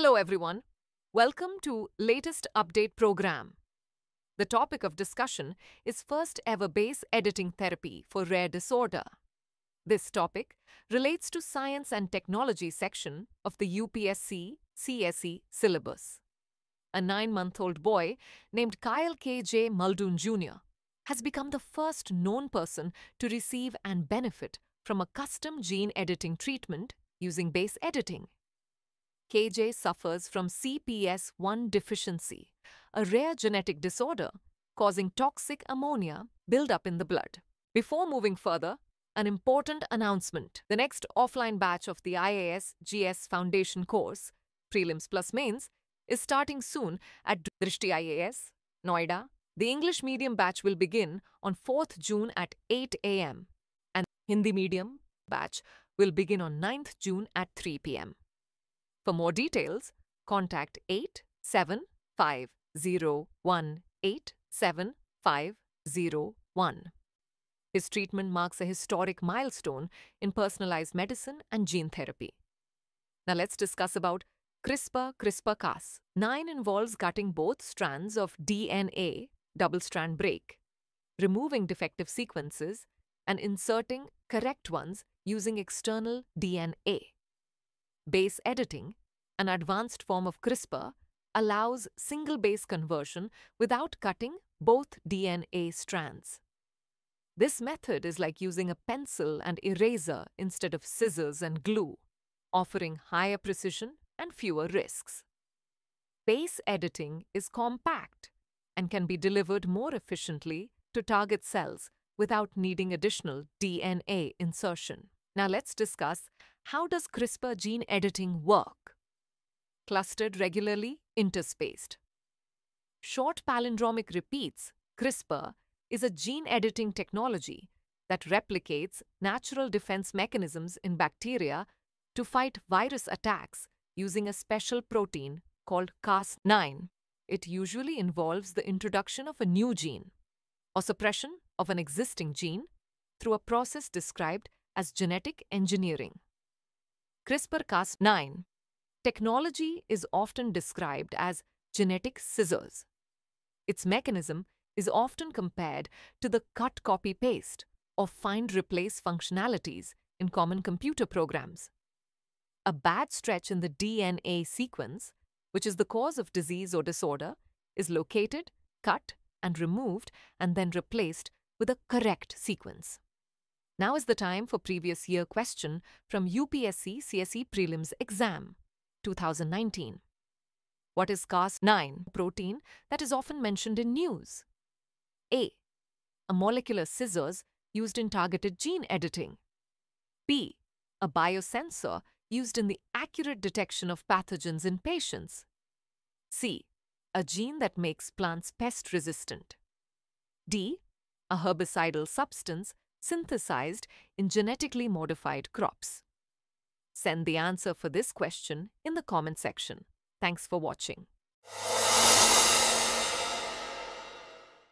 Hello everyone. Welcome to latest update program. The topic of discussion is first ever base editing therapy for rare disorder. This topic relates to science and technology section of the UPSC CSE syllabus. A 9-month-old boy named Kyle K.J. Muldoon Jr. has become the first known person to receive and benefit from a custom gene editing treatment using base editing. KJ suffers from CPS1 deficiency, a rare genetic disorder causing toxic ammonia buildup in the blood. Before moving further, an important announcement. The next offline batch of the IAS GS Foundation course, Prelims plus Mains, is starting soon at Drishti IAS, Noida. The English medium batch will begin on 4th June at 8 am and Hindi medium batch will begin on 9th June at 3 pm. For more details, contact 870187501. His treatment marks a historic milestone in personalized medicine and gene therapy. Now let's discuss about CRISPR CRISPR-Cas. 9 involves cutting both strands of DNA, double strand break, removing defective sequences, and inserting correct ones using external DNA. Base editing, an advanced form of CRISPR, allows single base conversion without cutting both DNA strands. This method is like using a pencil and eraser instead of scissors and glue, offering higher precision and fewer risks. Base editing is compact and can be delivered more efficiently to target cells without needing additional DNA insertion. Now let's discuss how does CRISPR gene editing work? Clustered regularly, interspaced. Short palindromic repeats, CRISPR, is a gene editing technology that replicates natural defense mechanisms in bacteria to fight virus attacks using a special protein called Cas9. It usually involves the introduction of a new gene or suppression of an existing gene through a process described as genetic engineering. CRISPR-Cas9 technology is often described as genetic scissors. Its mechanism is often compared to the cut copy paste or find replace functionalities in common computer programs. A bad stretch in the DNA sequence, which is the cause of disease or disorder, is located, cut, and removed and then replaced with a correct sequence. Now is the time for previous year question from UPSC CSE Prelims Exam 2019. What is Cas9 protein that is often mentioned in news? A. A molecular scissors used in targeted gene editing. B. A biosensor used in the accurate detection of pathogens in patients. C. A gene that makes plants pest resistant. D. A herbicidal substance synthesized in genetically modified crops. Send the answer for this question in the comment section. Thanks for watching.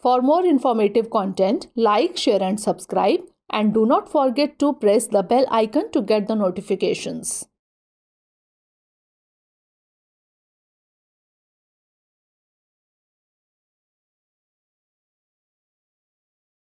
For more informative content, like, share and subscribe and do not forget to press the bell icon to get the notifications.